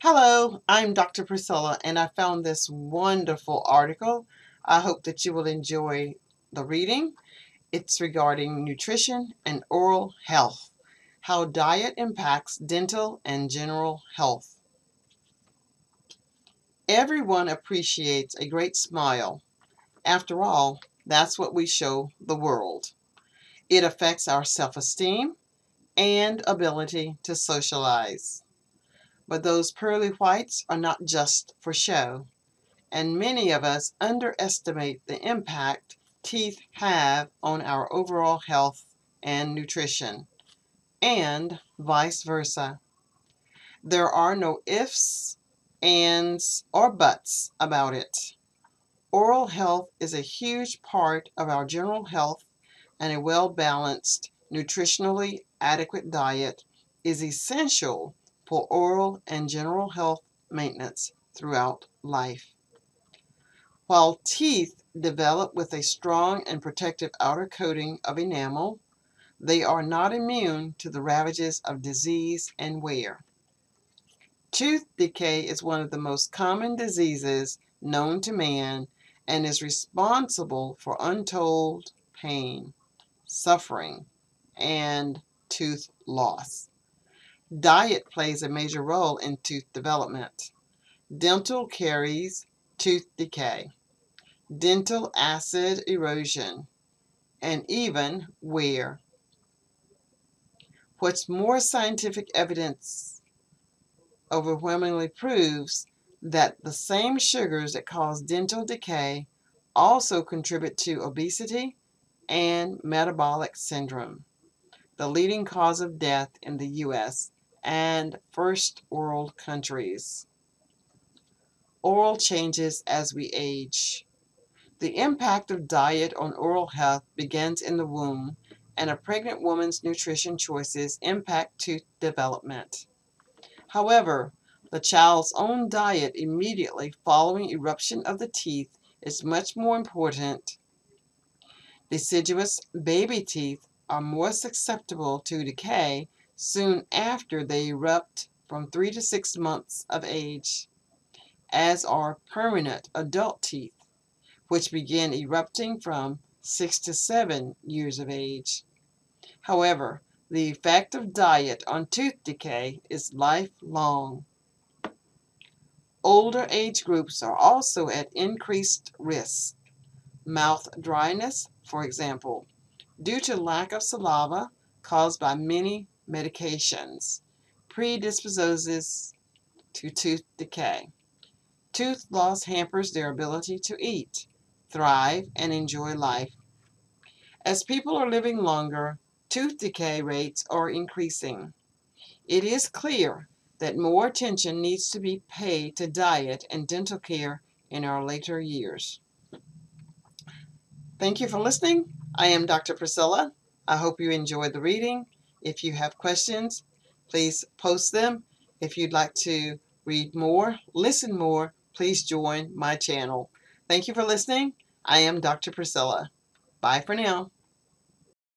Hello, I'm Dr. Priscilla, and I found this wonderful article. I hope that you will enjoy the reading. It's regarding nutrition and oral health, how diet impacts dental and general health. Everyone appreciates a great smile. After all, that's what we show the world. It affects our self esteem and ability to socialize. But those pearly whites are not just for show, and many of us underestimate the impact teeth have on our overall health and nutrition, and vice versa. There are no ifs, ands, or buts about it. Oral health is a huge part of our general health, and a well balanced, nutritionally adequate diet is essential for oral and general health maintenance throughout life. While teeth develop with a strong and protective outer coating of enamel, they are not immune to the ravages of disease and wear. Tooth decay is one of the most common diseases known to man and is responsible for untold pain, suffering, and tooth loss. Diet plays a major role in tooth development. Dental caries tooth decay, dental acid erosion, and even wear. What's more scientific evidence overwhelmingly proves that the same sugars that cause dental decay also contribute to obesity and metabolic syndrome, the leading cause of death in the U.S. and first world countries. Oral changes as we age. The impact of diet on oral health begins in the womb, and a pregnant woman's nutrition choices impact tooth development. However, the child's own diet immediately following eruption of the teeth is much more important. Deciduous baby teeth are more susceptible to decay soon after they erupt from 3 to 6 months of age, as are permanent adult teeth, which begin erupting from 6 to 7 years of age. However, the effect of diet on tooth decay is lifelong. Older age groups are also at increased risk. Mouth dryness, for example, due to lack of saliva caused by many medications, predisposes to tooth decay. Tooth loss hampers their ability to eat, thrive, and enjoy life. As people are living longer, tooth decay rates are increasing. It is clear that more attention needs to be paid to diet and dental care in our later years. Thank you for listening. I am Dr. Priscilla. I hope you enjoyed the reading. If you have questions, please post them. If you'd like to read more, listen more, please join my channel. Thank you for listening. I am Dr. Priscilla. Bye for now.